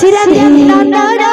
সিরাজ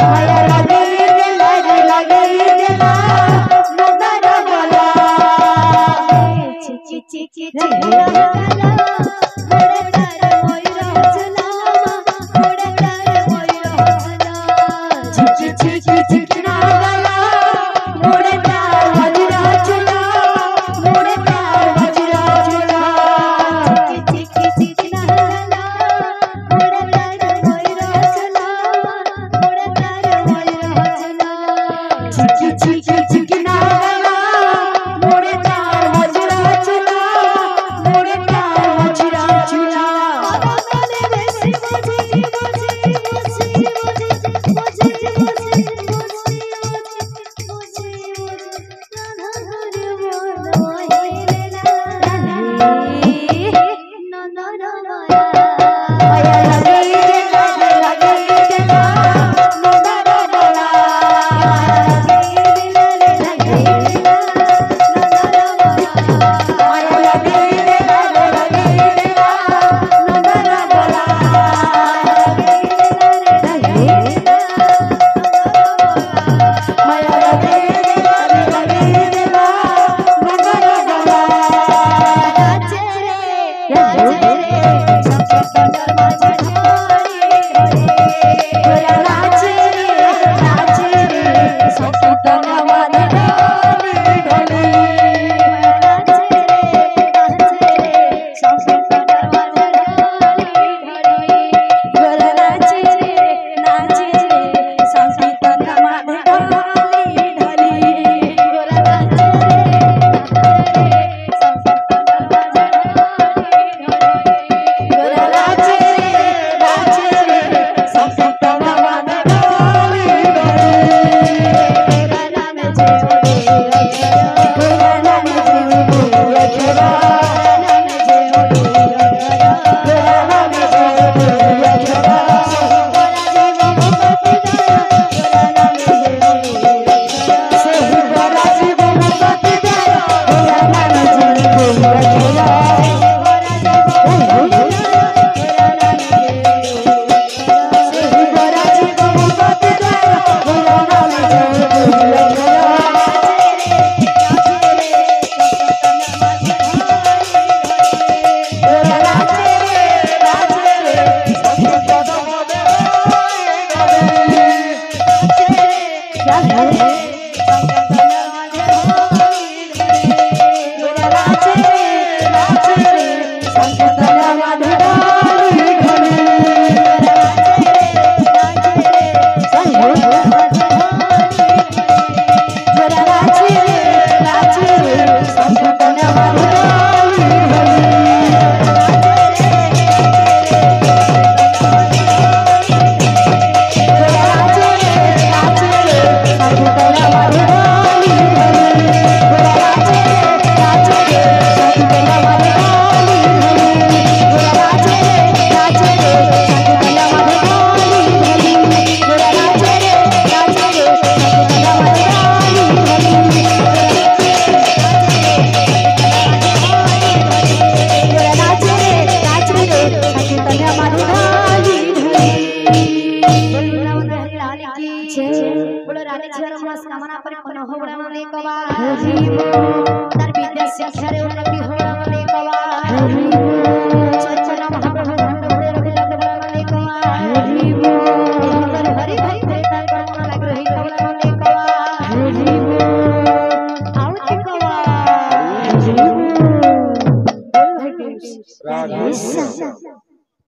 माया लगी दिला रे लगी Thank you. Huh? पर कौन हो रहा लेकवा